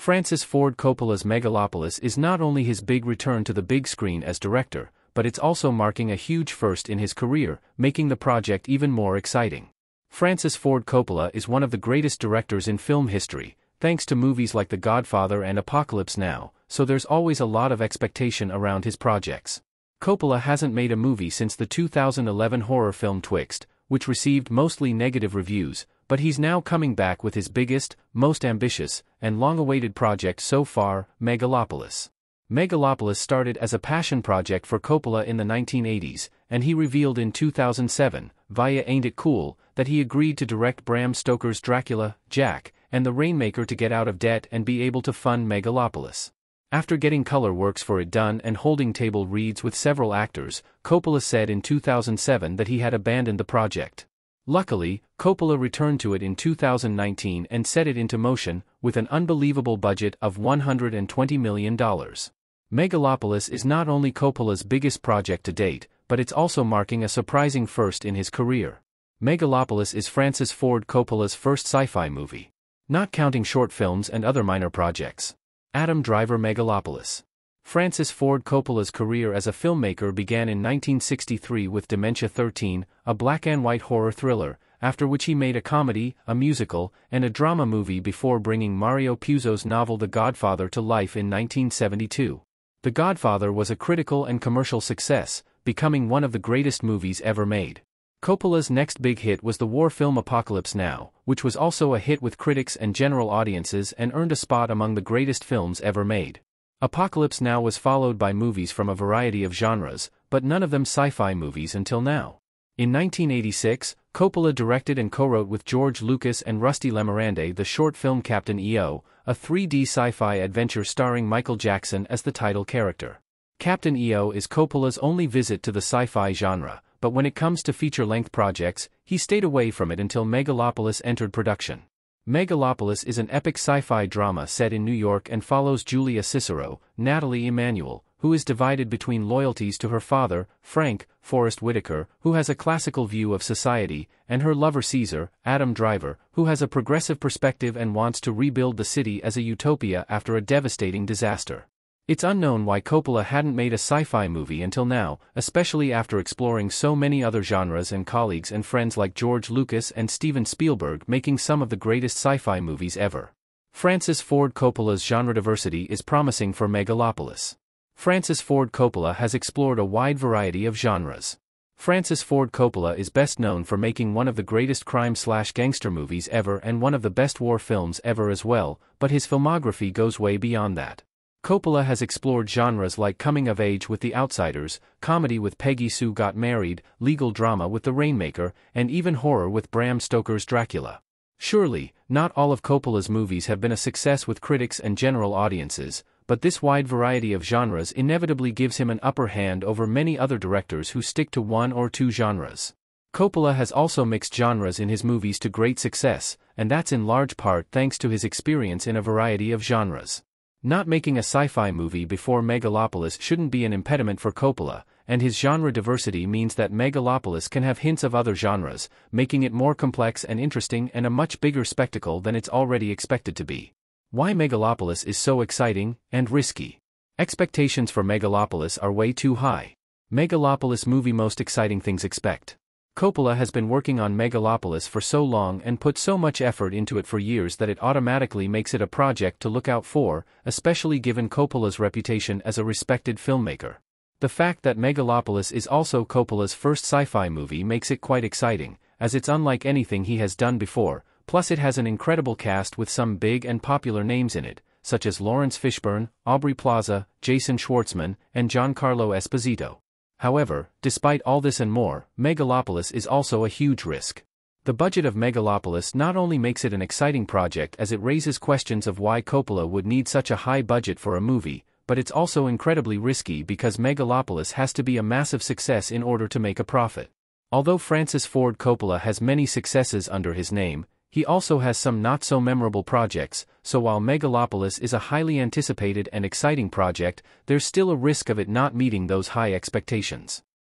Francis Ford Coppola's Megalopolis is not only his big return to the big screen as director, but it's also marking a huge first in his career, making the project even more exciting. Francis Ford Coppola is one of the greatest directors in film history, thanks to movies like The Godfather and Apocalypse Now, so there's always a lot of expectation around his projects. Coppola hasn't made a movie since the 2011 horror film Twixt, which received mostly negative reviews, but he's now coming back with his biggest, most ambitious, and long-awaited project so far, Megalopolis. Megalopolis started as a passion project for Coppola in the 1980s, and he revealed in 2007, via Ain't It Cool, that he agreed to direct Bram Stoker's Dracula, Jack, and The Rainmaker to get out of debt and be able to fund Megalopolis. After getting color works for it done and holding table reads with several actors, Coppola said in 2007 that he had abandoned the project. Luckily, Coppola returned to it in 2019 and set it into motion, with an unbelievable budget of $120 million. Megalopolis is not only Coppola's biggest project to date, but it's also marking a surprising first in his career. Megalopolis is Francis Ford Coppola's first sci-fi movie. Not counting short films and other minor projects. Adam Driver Megalopolis Francis Ford Coppola's career as a filmmaker began in 1963 with Dementia 13, a black and white horror thriller, after which he made a comedy, a musical, and a drama movie before bringing Mario Puzo's novel The Godfather to life in 1972. The Godfather was a critical and commercial success, becoming one of the greatest movies ever made. Coppola's next big hit was the war film Apocalypse Now, which was also a hit with critics and general audiences and earned a spot among the greatest films ever made. Apocalypse Now was followed by movies from a variety of genres, but none of them sci-fi movies until now. In 1986, Coppola directed and co-wrote with George Lucas and Rusty Lemorande the short film Captain EO, a 3D sci-fi adventure starring Michael Jackson as the title character. Captain EO is Coppola's only visit to the sci-fi genre, but when it comes to feature-length projects, he stayed away from it until Megalopolis entered production. Megalopolis is an epic sci-fi drama set in New York and follows Julia Cicero, Nathalie Emmanuel, who is divided between loyalties to her father, Frank, Forest Whitaker, who has a classical view of society, and her lover Caesar, Adam Driver, who has a progressive perspective and wants to rebuild the city as a utopia after a devastating disaster. It's unknown why Coppola hadn't made a sci-fi movie until now, especially after exploring so many other genres and colleagues and friends like George Lucas and Steven Spielberg making some of the greatest sci-fi movies ever. Francis Ford Coppola's genre diversity is promising for Megalopolis. Francis Ford Coppola has explored a wide variety of genres. Francis Ford Coppola is best known for making one of the greatest crime-slash-gangster movies ever and one of the best war films ever as well, but his filmography goes way beyond that. Coppola has explored genres like coming of age with The Outsiders, comedy with Peggy Sue Got Married, legal drama with The Rainmaker, and even horror with Bram Stoker's Dracula. Surely, not all of Coppola's movies have been a success with critics and general audiences, but this wide variety of genres inevitably gives him an upper hand over many other directors who stick to one or two genres. Coppola has also mixed genres in his movies to great success, and that's in large part thanks to his experience in a variety of genres. Not making a sci-fi movie before Megalopolis shouldn't be an impediment for Coppola, and his genre diversity means that Megalopolis can have hints of other genres, making it more complex and interesting and a much bigger spectacle than it's already expected to be. Why Megalopolis is so exciting and risky. Expectations for Megalopolis are way too high. Megalopolis movie most exciting things expect. Coppola has been working on Megalopolis for so long and put so much effort into it for years that it automatically makes it a project to look out for, especially given Coppola's reputation as a respected filmmaker. The fact that Megalopolis is also Coppola's first sci-fi movie makes it quite exciting, as it's unlike anything he has done before, plus it has an incredible cast with some big and popular names in it, such as Laurence Fishburne, Aubrey Plaza, Jason Schwartzman, and Giancarlo Esposito. However, despite all this and more, Megalopolis is also a huge risk. The budget of Megalopolis not only makes it an exciting project as it raises questions of why Coppola would need such a high budget for a movie, but it's also incredibly risky because Megalopolis has to be a massive success in order to make a profit. Although Francis Ford Coppola has many successes under his name, he also has some not so memorable projects, so while Megalopolis is a highly anticipated and exciting project, there's still a risk of it not meeting those high expectations.